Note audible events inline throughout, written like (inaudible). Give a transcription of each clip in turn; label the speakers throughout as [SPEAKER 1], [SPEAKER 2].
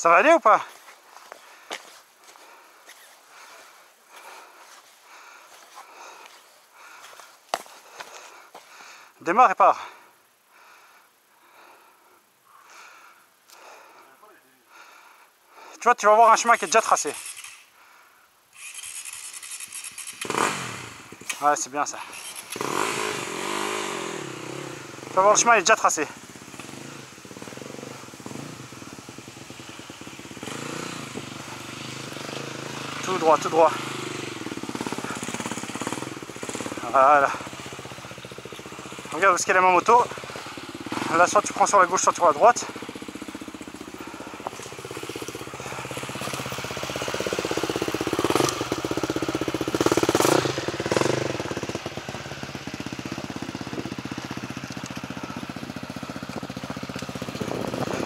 [SPEAKER 1] Ça va aller ou pas? Démarre et part. Tu vois, tu vas voir un chemin qui est déjà tracé. Ouais, c'est bien ça. Tu vas voir, le chemin est déjà tracé. Droit, tout droit. Voilà. Regarde où est-ce qu'elle est ma moto. Là, soit tu prends sur la gauche, soit sur la droite.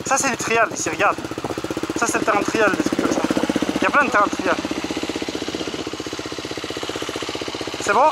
[SPEAKER 1] Ça, c'est du trial ici, regarde. Ça, c'est le terrain de trial, des trucs. Il y a plein de terrains trial. C'est bon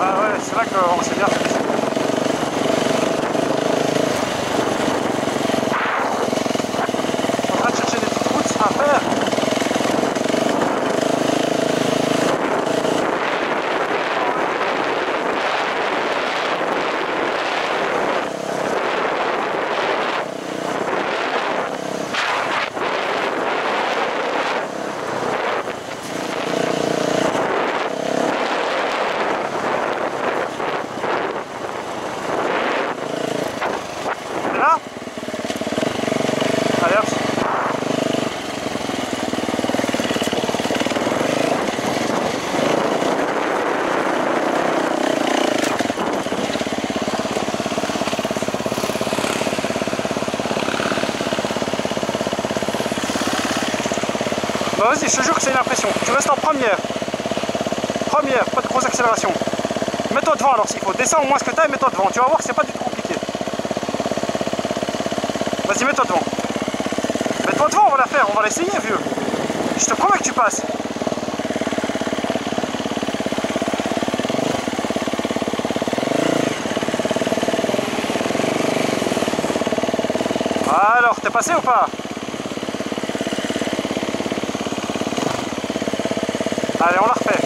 [SPEAKER 1] Ah ouais, c'est là qu'on s'est bien fait. On va chercher des petites routes à faire. T'es là Allez hop. Bah vas-y, je te jure que c'est une impression. Tu restes en première. Première, pas de grosse accélération. Mets-toi devant alors s'il faut. Descends au moins ce que t'as et mets-toi devant. Tu vas voir que c'est pas du tout compliqué. Vas-y, mets-toi devant. Mets-toi devant, on va la faire, on va l'essayer, vieux. Je te promets que tu passes. Alors, t'es passé ou pas? Allez, on la refait.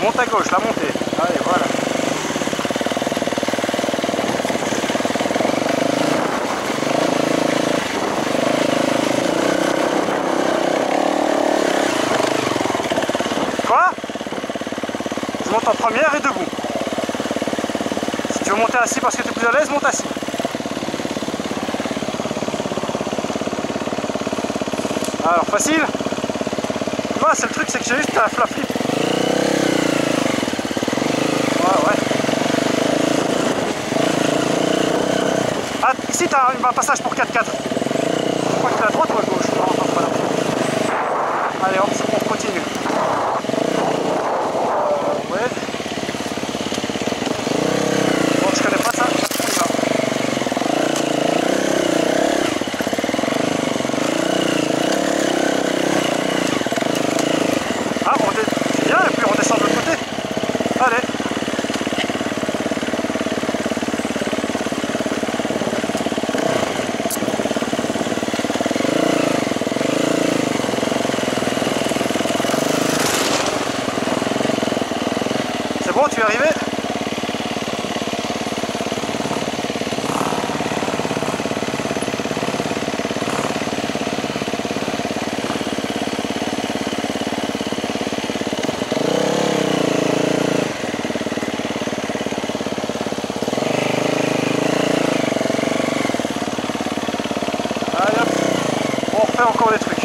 [SPEAKER 1] Monte à gauche, la montée. Allez, voilà. Quoi? Je monte en première et debout. Si tu veux monter assis parce que tu es plus à l'aise, monte assis. Alors, facile Voilà, c'est le truc, c'est que j'ai juste un flap flip. Ouais, ouais. Ah, ici, tu as un passage pour 4x4. Je crois que tu à droite ou à gauche? Non, non. Allez, hop, on continue. Euh, ouais. Bon, je connais pas ça. On y va. Ah, on dé... c'est bien, et puis on descend de l'autre côté. Allez. Suis arrivé. Allez hop, on refait encore des trucs.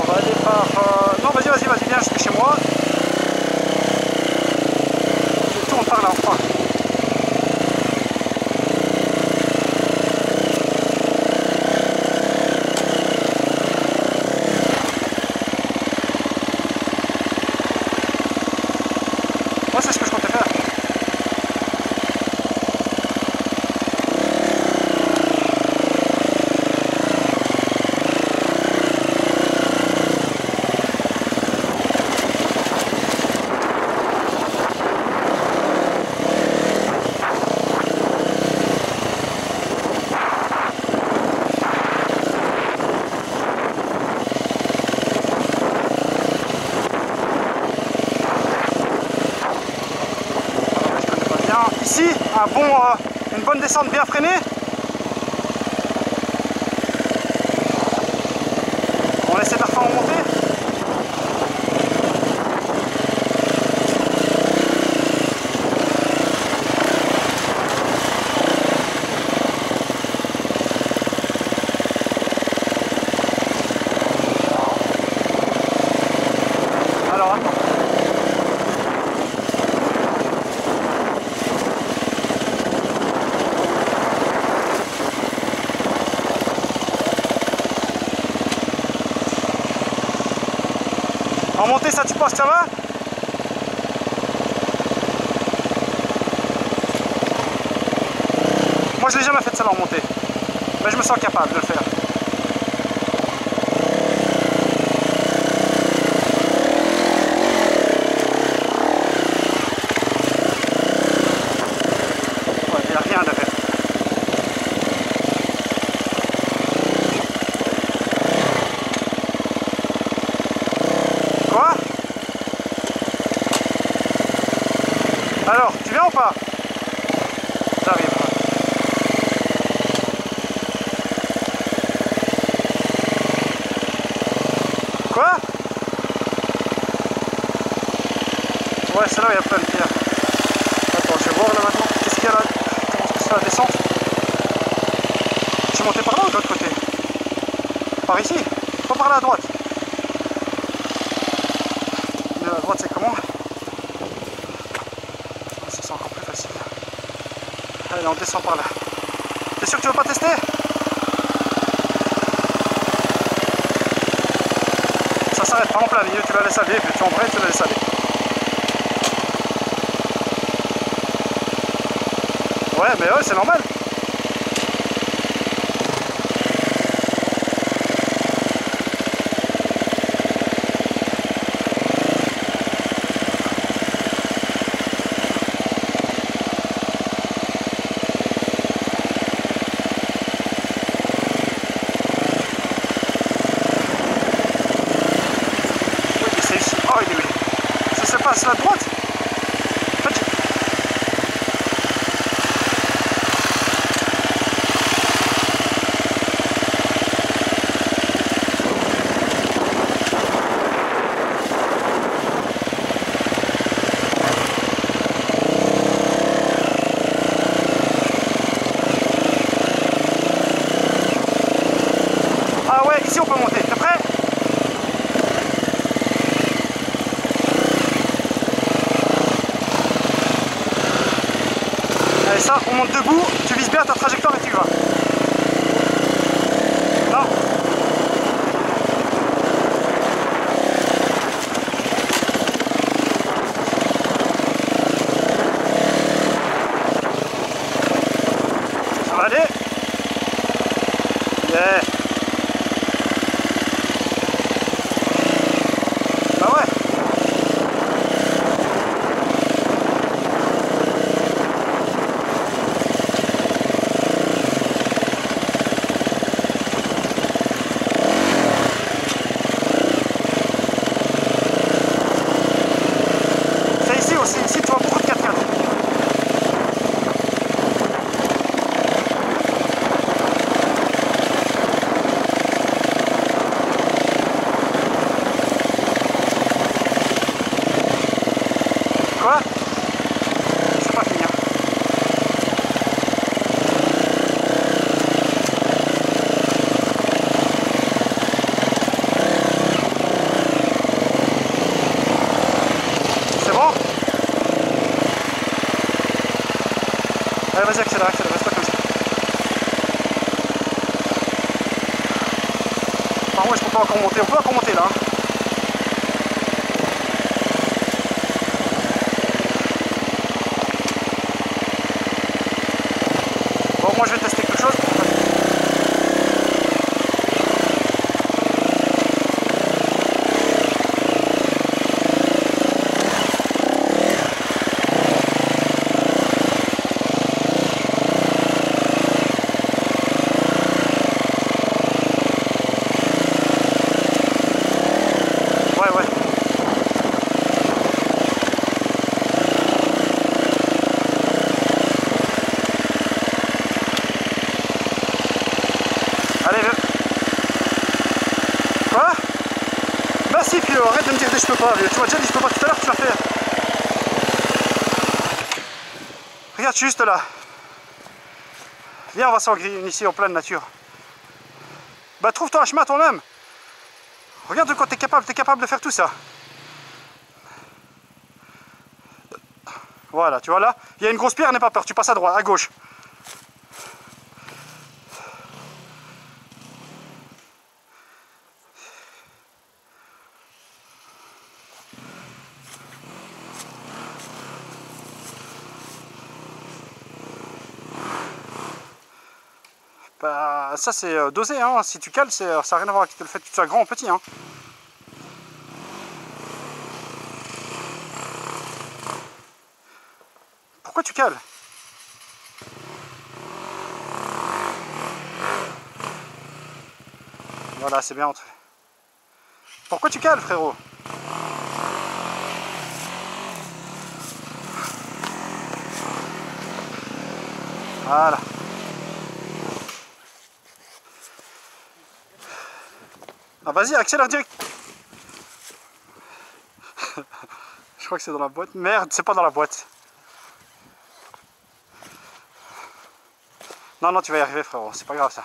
[SPEAKER 1] On va aller par... euh, Non, vas-y, vas-y, vas-y, viens, je suis chez moi. Je tourne par là, enfin. Moi, c'est ce que je comptais faire. je connais pas bien. Ici, un bon, euh, une bonne descente bien freinée. On essaie de la refaire en montée. Alors attends. Ça va Moi je l'ai jamais fait ça en montée. Mais je me sens capable de le faire. Ouais, il n'y a rien derrière. Quoi Alors, tu viens ou pas J'arrive. Quoi Ouais, c'est là où il y a plein de pierres. Attends, je vais voir là maintenant. Qu'est-ce qu'il y a là? Comment est-ce que c'est la descente? Je suis monté par là ou de l'autre côté? Par ici? Pas par là à droite mais à droite c'est comment? Ça c'est encore plus facile. Allez on descend par là. T'es sûr que tu veux pas tester? Ça s'arrête pas en plein milieu, tu la laisses aller, puis tu embrayes, tu la laisses aller. Ouais mais ouais c'est normal. Oui, mais c'est ici. Oh, il est où Ça se passe à droite En fait, Ah ouais, ici on peut monter. T'es prêt Allez, ça, on debout, tu vises bien ta trajectoire et tu y vas. Non. Ça va aller Yeah. Bah ouais. Par où est-ce qu'on peut encore monter On peut encore monter là. hein. Bon, moi je vais tester quelque chose. Ouais, ouais. Allez, viens. Quoi Si, puis arrête de me dire je peux pas. Tu m'as déjà dit je peux pas tout à l'heure, tu l'as fait. Regarde, juste là. Viens, on va s'en ici en pleine nature. Bah trouve-toi un chemin toi-même. Regarde de quoi t'es capable, t'es capable de faire tout ça. Voilà, tu vois là, il y a une grosse pierre, n'aie pas peur, tu passes à droite, à gauche. Bah, ça c'est euh, dosé, hein. si tu cales, euh, ça n'a rien à voir avec le fait que tu sois grand ou petit. Hein. Pourquoi tu cales? Voilà, c'est bien. entre- Pourquoi tu cales, frérot? Voilà. Ah vas-y, accélère direct. (laughs) Je crois que c'est dans la boîte. Merde, c'est pas dans la boîte. Non, non, tu vas y arriver, frérot. C'est pas grave, ça.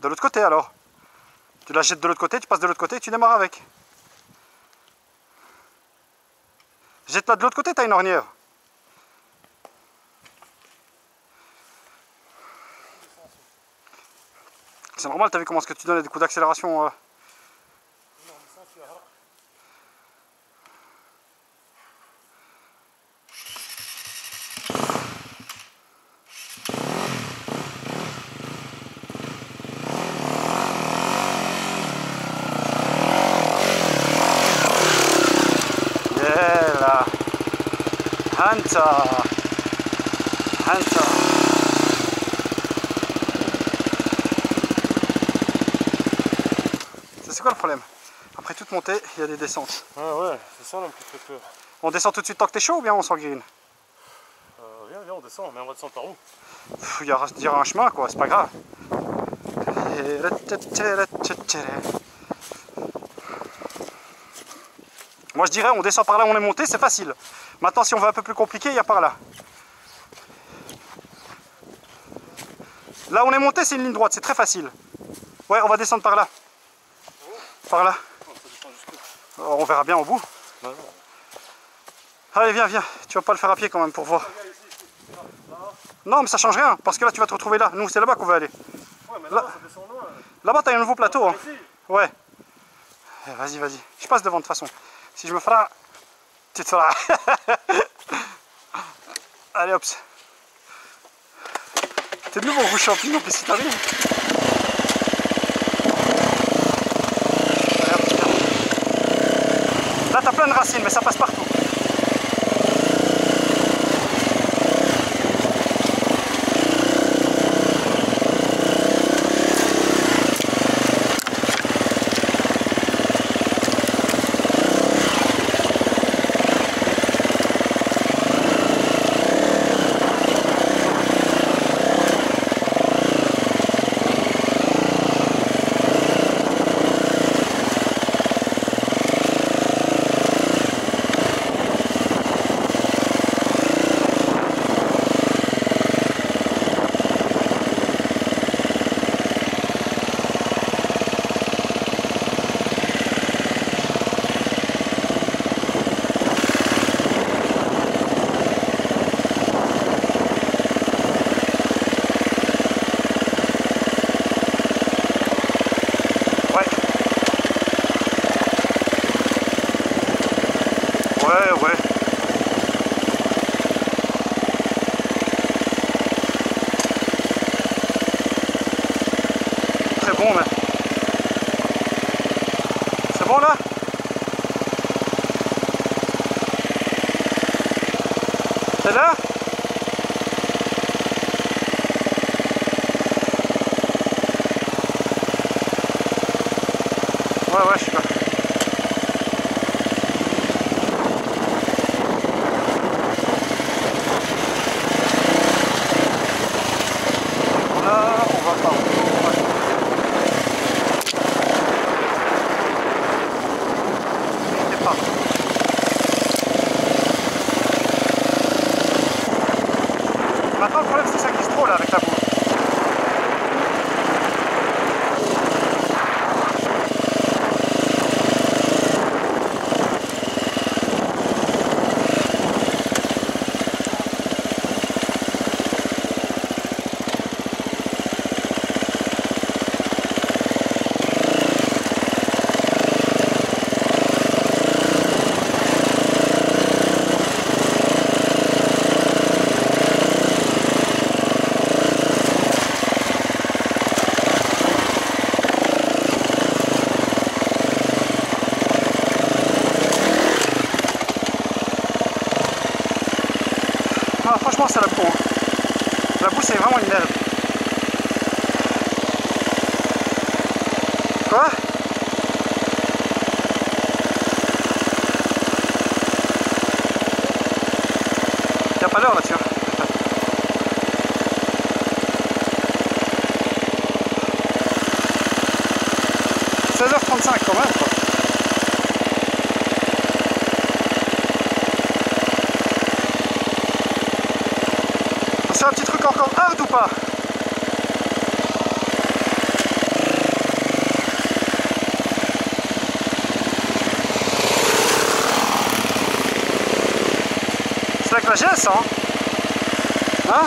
[SPEAKER 1] De l'autre côté, alors. Tu la jettes de l'autre côté, tu passes de l'autre côté et tu démarres avec. Jette-la de l'autre côté, t'as une ornière. C'est normal, t'as vu comment est-ce que tu donnais des coups d'accélération euh. Hunter Ça, C'est quoi le problème Après toute montée, il y a des descentes.
[SPEAKER 2] Ah ouais, c'est ça là qui fait peur.
[SPEAKER 1] On descend tout de suite tant que t'es chaud ou bien on s'engrine
[SPEAKER 2] Euh, viens, viens, on descend, mais on va descendre par où?
[SPEAKER 1] Il y y aura un chemin quoi, c'est pas grave. Moi je dirais on descend par là on est monté, c'est facile. Maintenant si on veut un peu plus compliqué, il y a par là. Là on est monté, c'est une ligne droite, c'est très facile. Ouais, on va descendre par là. Par là. On verra bien au bout. Allez, viens, viens. Tu vas pas le faire à pied quand même pour voir. Non, mais ça change rien, parce que là tu vas te retrouver là. Nous, c'est là-bas qu'on va aller. Là. Là-bas, t'as un nouveau plateau. hein.
[SPEAKER 2] Ici
[SPEAKER 1] Ouais. Eh, Vas-y, vas-y. Je passe devant de toute façon. Si je me ferai, tu te feras. (laughs) Allez, hop. T'es de nouveau rouge champignon, qu'est-ce qui t'arrive Allez, hop, tiens. Là, t'as plein de racines, mais ça passe partout. 16h35 quand même. Quoi. C'est un petit truc encore hard ou pas? C'est avec la GS, hein? Hein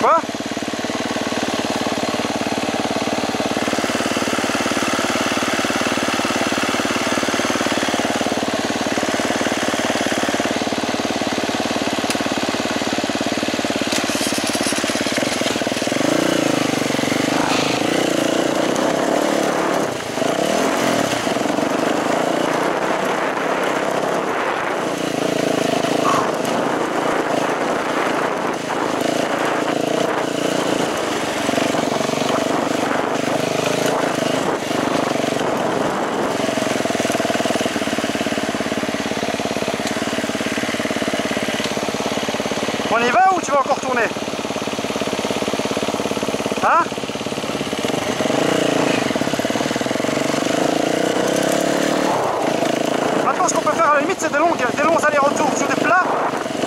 [SPEAKER 1] Quoi On y va ou tu vas encore tourner Hein Maintenant ce qu'on peut faire à la limite c'est des longs, des longs allers-retours sur des plats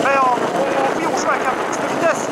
[SPEAKER 1] mais on, joue avec un peu de vitesse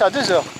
[SPEAKER 1] sur son green. Pause,